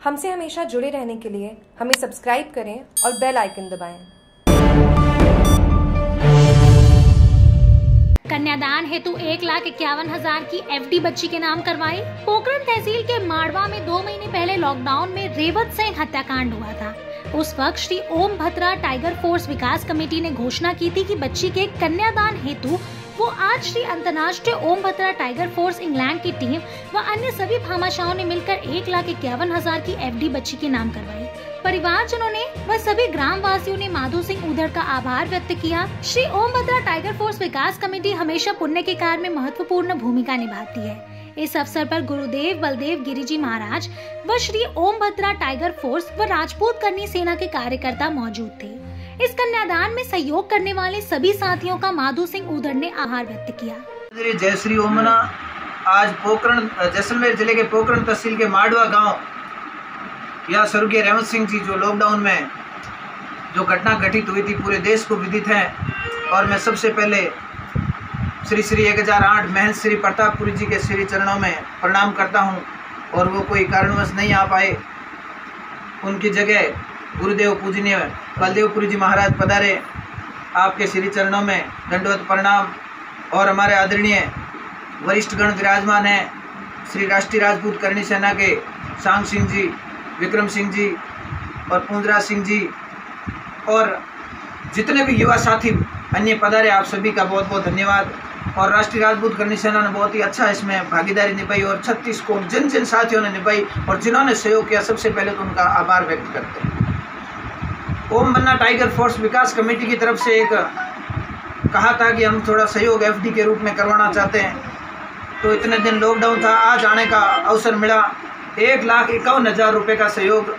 हमसे हमेशा जुड़े रहने के लिए हमें सब्सक्राइब करें और बेल आइकन दबाएँ। कन्यादान हेतु एक लाख इक्यावन हज़ार की एफडी बच्ची के नाम करवाई पोखरण तहसील के माड़वा में दो महीने पहले लॉकडाउन में रेवत सिंह हत्याकांड हुआ था उस वक्त Shri Om Bhadra tiger force Vikas committee ने घोषणा की थी कि बच्ची के कन्यादान हेतु वो आज श्री अंतर्राष्ट्रीय Om Bhadra tiger force England की टीम व अन्य सभी भामाशाहों ने मिलकर एक लाख इक्यावन हज़ार की एफडी बच्ची के नाम करवाई। परिवारजनों ने व सभी ग्राम वासियों ने माधो सिंह उधर का आभार व्यक्त किया। श्री ओम भद्रा टाइगर फोर्स विकास कमेटी हमेशा पुण्य के कार्य में महत्वपूर्ण भूमिका निभाती है। इस अवसर पर गुरुदेव बलदेव गिरिजी महाराज व श्री ओम भद्रा टाइगर फोर्स व राजपूत करनी सेना के कार्यकर्ता मौजूद थे। इस कन्यादान में सहयोग करने वाले सभी साथियों का माधु सिंह उधर ने आभार व्यक्त किया। जय श्री ओमना। आज पोखरण, जैसलमेर ज़िले के पोखरण तहसील के माडवा गाँव, या स्वर्गीय रेवंत सिंह जी, जो लॉकडाउन में जो घटना घटित हुई थी, पूरे देश को विदित है। और मैं सबसे पहले श्री श्री एक हज़ार आठ महंत श्री प्रतापपुरी जी के श्री चरणों में प्रणाम करता हूँ और वो कोई कारणवश नहीं आ पाए। उनकी जगह गुरुदेव पूजनीय बलदेवपुरी जी महाराज पधारे। आपके श्री चरणों में दंडवत प्रणाम। और हमारे आदरणीय वरिष्ठ गण विराजमान हैं, श्री राष्ट्रीय राजपूत करणी सेना के सांग सिंह जी, विक्रम सिंह जी और पूंजरा सिंह जी और जितने भी युवा साथी अन्य पधारे, आप सभी का बहुत बहुत धन्यवाद। और राष्ट्रीय राजपूत करनी सेना ने बहुत ही अच्छा इसमें भागीदारी निभाई और छत्तीस को जिन जिन साथियों ने निभाई और जिन्होंने सहयोग किया, सबसे पहले तो उनका आभार व्यक्त करते हैं। ओम बन्ना टाइगर फोर्स विकास कमेटी की तरफ़ से एक कहा था कि हम थोड़ा सहयोग एफडी के रूप में करवाना चाहते हैं। तो इतने दिन लॉकडाउन था, आज आने का अवसर मिला। एक लाख इक्यावन हज़ार रुपये का सहयोग।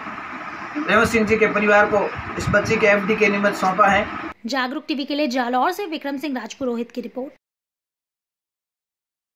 रेवंत सिंह जी के परिवार को इस बच्ची के एफडी के निमित्त सौंपा है। जागरूक टीवी के लिए जालौर से विक्रम सिंह राजपुरोहित की रिपोर्ट।